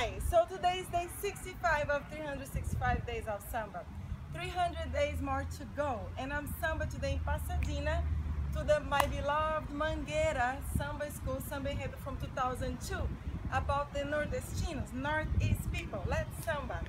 Hi, so today is day 65 of 365 days of samba. 300 days more to go, and I'm samba today in Pasadena to the my beloved Mangueira Samba School, Samba Enredo from 2002, about the Nordestinos, Northeast people. Let's samba.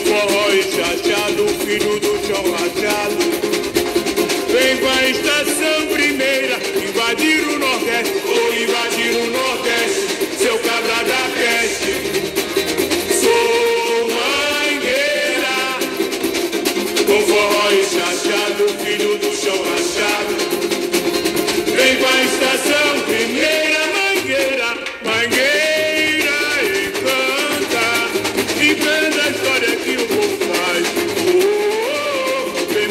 forró e chachado, filho do chão